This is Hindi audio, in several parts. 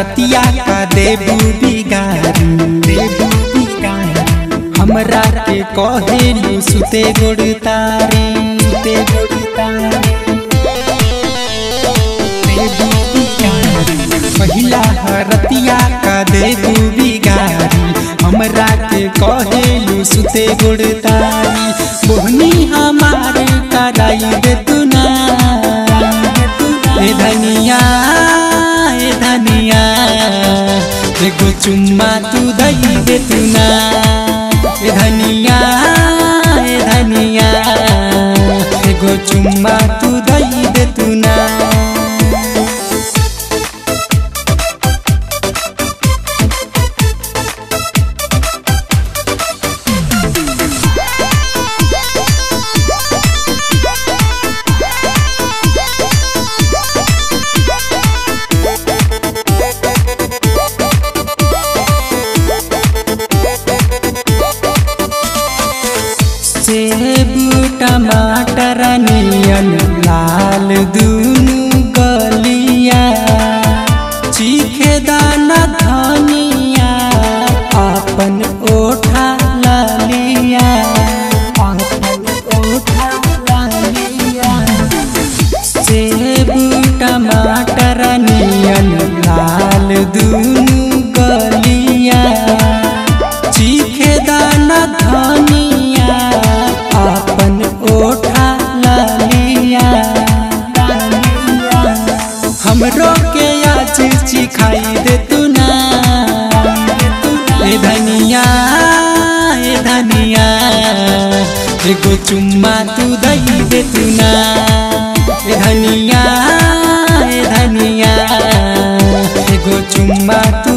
रतिया का देबू बिगारी। हमरा के कहेलू, सुते गोड़ तारे, सुते गोड़ तारे। पहिला रतिया का देबू बिगारी। हमरा के कहेलू, सुते गोड़ तारी। बोहनी हमारे कराई दे गोचुमा तु दै देतुना तुना धनिया टमाटर नियन लाल दुनु गलिया चीखे, दाना, धनिया अपन ओठा लालिया। अपन ओठा लालिया। सेब, टमाटर नियन लाल दुनु। धनिया धनिया। एगो चुम्मा तू दही दे तू ना ए धनिया ए धनिया। एगो चुम्मा तू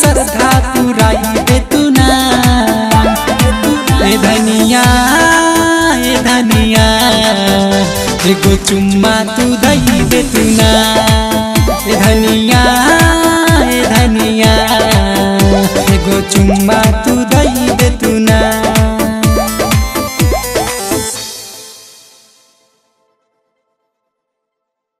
श्रद्धा पुराई दे तू ना। ए धनिया ए धनिया एगो चुम्मा तू दई दे तू धनिया धनिया एगो चुम्मा तू